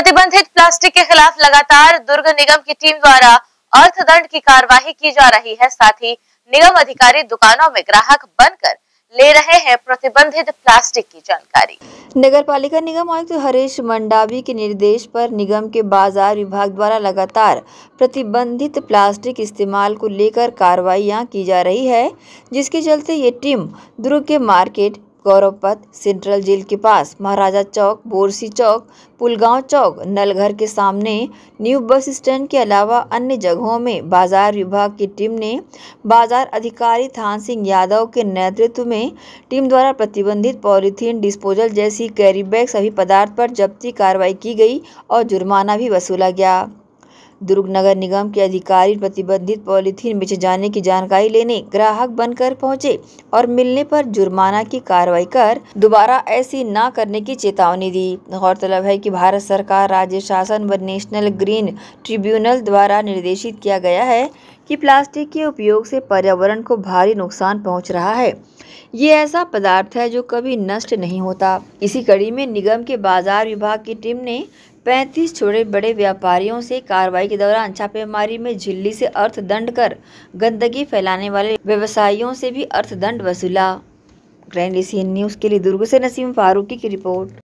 प्रतिबंधित प्लास्टिक के खिलाफ लगातार दुर्ग निगम की टीम द्वारा अर्थदंड की कार्यवाही की जा रही है। साथ ही निगम अधिकारी दुकानों में ग्राहक बनकर ले रहे हैं प्रतिबंधित प्लास्टिक की जानकारी। नगर पालिका निगम आयुक्त हरीश मंडावी के निर्देश पर निगम के बाज़ार विभाग द्वारा लगातार प्रतिबंधित प्लास्टिक इस्तेमाल को लेकर कार्रवाइयाँ की जा रही है, जिसके चलते ये टीम दुर्ग के मार्केट गौरव पथ सेंट्रल जेल के पास महाराजा चौक, बोरसी चौक, पुलगांव चौक, नलघर के सामने न्यू बस स्टैंड के अलावा अन्य जगहों में बाज़ार विभाग की टीम ने बाज़ार अधिकारी थान सिंह यादव के नेतृत्व में टीम द्वारा प्रतिबंधित पॉलीथीन डिस्पोजल जैसी कैरी बैग सभी पदार्थ पर जब्ती कार्रवाई की गई और जुर्माना भी वसूला गया। दुर्ग नगर निगम के अधिकारी प्रतिबंधित पॉलिथीन बेचे जाने की जानकारी लेने ग्राहक बनकर पहुँचे और मिलने पर जुर्माना की कार्रवाई कर दोबारा ऐसी न करने की चेतावनी दी। गौरतलब है कि भारत सरकार राज्य शासन व नेशनल ग्रीन ट्रिब्यूनल द्वारा निर्देशित किया गया है कि प्लास्टिक के उपयोग से पर्यावरण को भारी नुकसान पहुँच रहा है। ये ऐसा पदार्थ है जो कभी नष्ट नहीं होता। इसी कड़ी में निगम के बाज़ार विभाग की टीम ने 35 छोटे बड़े व्यापारियों से कार्रवाई के दौरान छापेमारी में झिल्ली से अर्थदंड कर गंदगी फैलाने वाले व्यवसायियों से भी अर्थदंड वसूला। ग्रैंड न्यूज़ के लिए दुर्ग से नसीम फारूकी की रिपोर्ट।